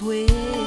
Sweet.